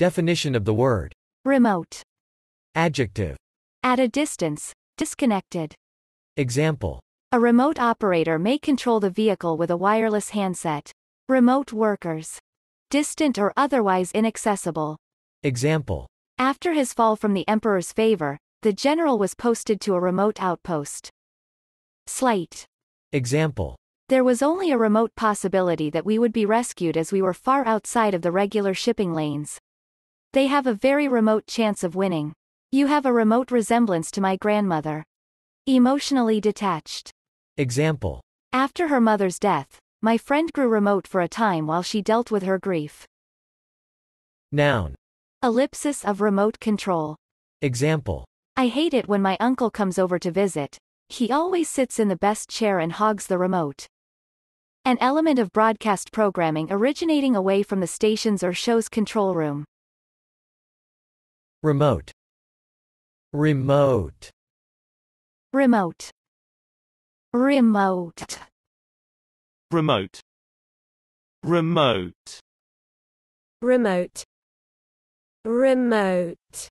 Definition of the word. Remote. Adjective. At a distance. Disconnected. Example. A remote operator may control the vehicle with a wireless handset. Remote workers. Distant or otherwise inaccessible. Example. After his fall from the emperor's favor, the general was posted to a remote outpost. Slight. Example. There was only a remote possibility that we would be rescued as we were far outside of the regular shipping lanes. They have a very remote chance of winning. You have a remote resemblance to my grandmother. Emotionally detached. Example. After her mother's death, my friend grew remote for a time while she dealt with her grief. Noun. Ellipsis of remote control. Example. I hate it when my uncle comes over to visit. He always sits in the best chair and hogs the remote. An element of broadcast programming originating away from the station's or show's control room. Remote. Remote. Remote. Remote. remote, remote, remote, remote.